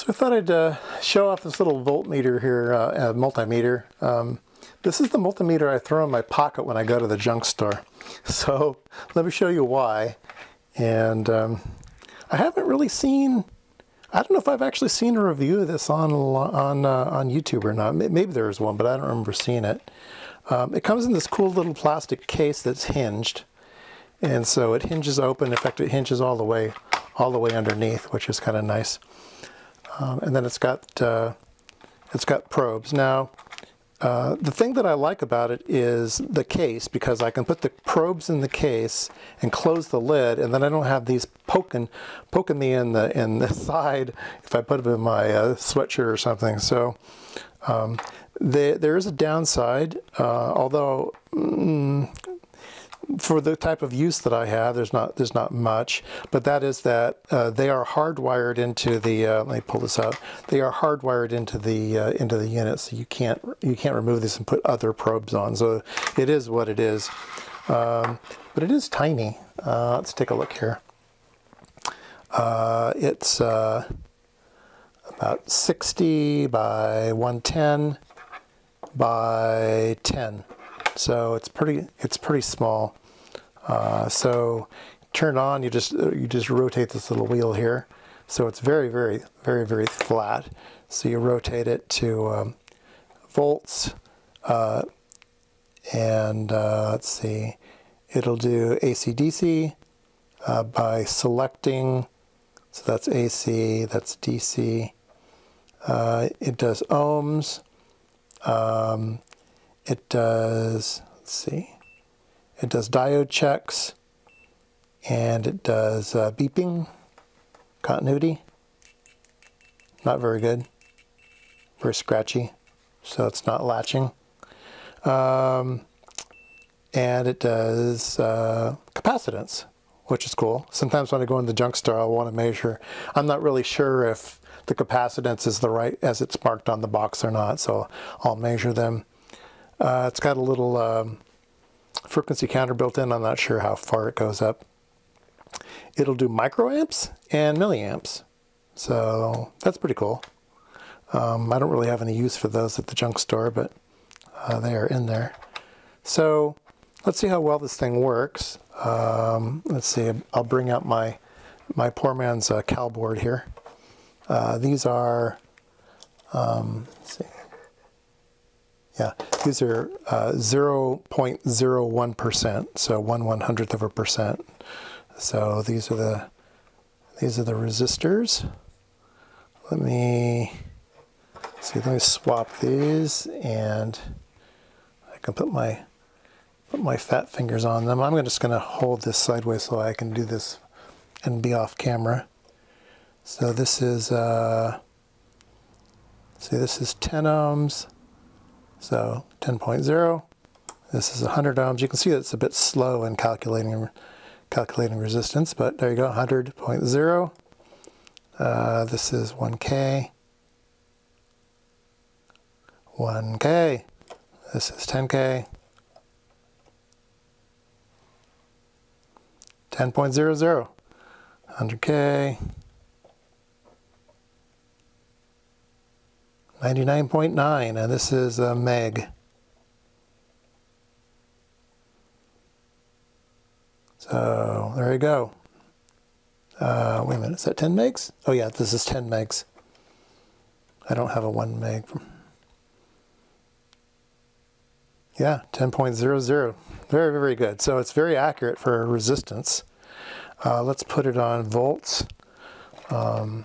So I thought I'd uh, show off this little voltmeter here, uh, multimeter. Um, this is the multimeter I throw in my pocket when I go to the junk store. So let me show you why. And um, I haven't really seen, I don't know if I've actually seen a review of this on, on, uh, on YouTube or not. Maybe there is one, but I don't remember seeing it. Um, it comes in this cool little plastic case that's hinged. And so it hinges open. In fact, it hinges all the way, all the way underneath, which is kind of nice. Um, and then it's got uh, it's got probes. Now, uh, the thing that I like about it is the case because I can put the probes in the case and close the lid, and then I don't have these poking poking me in the in the side if I put them in my uh, sweatshirt or something. So. Um, there is a downside, uh, although mm, for the type of use that I have, there's not there's not much, but that is that uh, they are hardwired into the. Uh, let me pull this out. They are hardwired into the uh, into the unit, so you can't you can't remove this and put other probes on. So it is what it is, um, but it is tiny. Uh, let's take a look here. Uh, it's uh, about 60 by 110 by 10. So it's pretty it's pretty small. Uh, so turn on, you just you just rotate this little wheel here. So it's very, very, very, very flat. So you rotate it to um, volts, uh, and uh, let's see, it'll do AC-DC uh, by selecting, so that's AC, that's DC. Uh, it does ohms. Um, it does, let's see, it does diode checks and it does uh, beeping, continuity. Not very good, very scratchy, so it's not latching. Um, and it does uh, capacitance, which is cool. Sometimes when I go in the junk store, I'll want to measure. I'm not really sure if the capacitance is the right as it's marked on the box or not, so I'll measure them. Uh, it's got a little um, frequency counter built in. I'm not sure how far it goes up. It'll do microamps and milliamps. So that's pretty cool. Um, I don't really have any use for those at the junk store, but uh, they are in there. So let's see how well this thing works. Um, let's see, I'll bring out my, my poor man's uh, board here. Uh, these are, um, let's see, yeah, these are 0.01%, uh, so one one hundredth of a percent. So these are the these are the resistors. Let me see. Let me swap these, and I can put my put my fat fingers on them. I'm just going to hold this sideways so I can do this and be off camera. So this is uh, see this is 10 ohms. So 10.0, this is 100 ohms. You can see it's a bit slow in calculating calculating resistance, but there you go, 100.0. Uh, this is 1K. 1K. This is 10K. 10.00. 100K. 99.9, and this is a meg. So there you go. Uh, wait a minute, is that 10 megs? Oh yeah, this is 10 megs. I don't have a 1 meg. Yeah, 10.00. Very, very good. So it's very accurate for resistance. Uh, let's put it on volts. Um,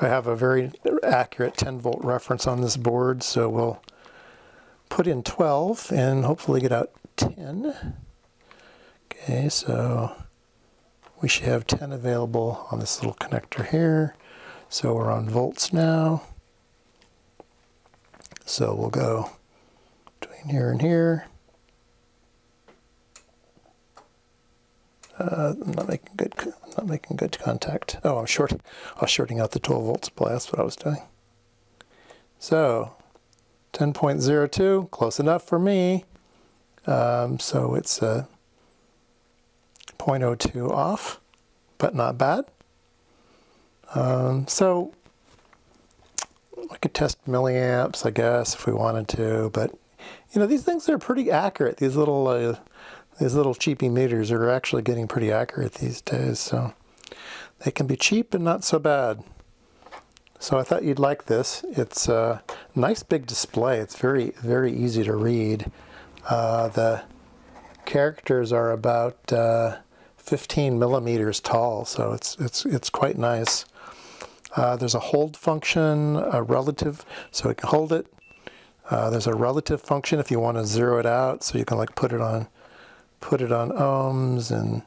I have a very accurate 10 volt reference on this board, so we'll put in 12 and hopefully get out 10. Okay, so we should have 10 available on this little connector here. So we're on volts now. So we'll go between here and here. Uh, I'm not making good. I'm not making good contact. Oh, I'm short. I was shorting out the 12 volt supply. That's what I was doing. So, 10.02, close enough for me. Um, so it's a 0.02 off, but not bad. Um, so we could test milliamps, I guess, if we wanted to, but you know, these things are pretty accurate. These little uh, these little cheapy meters are actually getting pretty accurate these days, so they can be cheap and not so bad. So I thought you'd like this. It's a nice big display. It's very, very easy to read. Uh, the characters are about uh, 15 millimeters tall, so it's, it's, it's quite nice. Uh, there's a hold function, a relative, so it can hold it. Uh, there's a relative function if you want to zero it out, so you can like put it on, put it on ohms and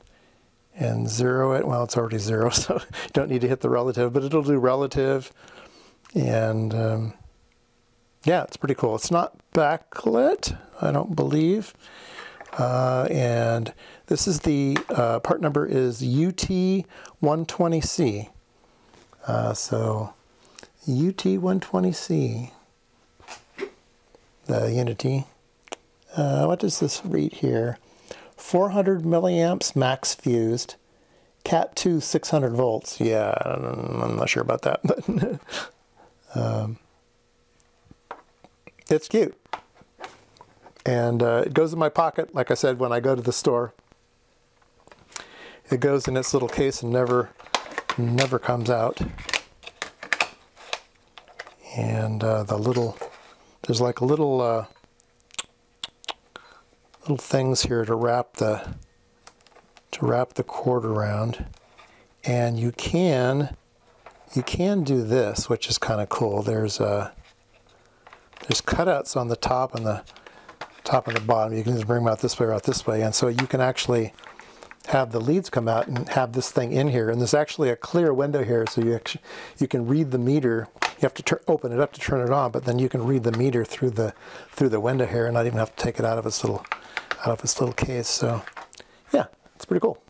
and zero it. Well, it's already zero, so you don't need to hit the relative, but it'll do relative. And um, yeah, it's pretty cool. It's not backlit, I don't believe. Uh, and this is the uh, part number is UT120C. Uh, so UT120C, the UNI-T. Uh, what does this read here? 400 milliamps max fused. Cat 2 600 volts. Yeah, I'm not sure about that, but um, it's cute. And uh, it goes in my pocket, like I said, when I go to the store. It goes in its little case and never, never comes out. And uh, the little, there's like a little uh, little things here to wrap the to wrap the cord around. And you can you can do this which is kind of cool. There's uh there's cutouts on the top and the top and the bottom. You can just bring them out this way or out this way. And so you can actually have the leads come out and have this thing in here. And there's actually a clear window here so you actually, you can read the meter you have to open it up to turn it on but then you can read the meter through the through the window here and not even have to take it out of its little out of this little case. So yeah, it's pretty cool.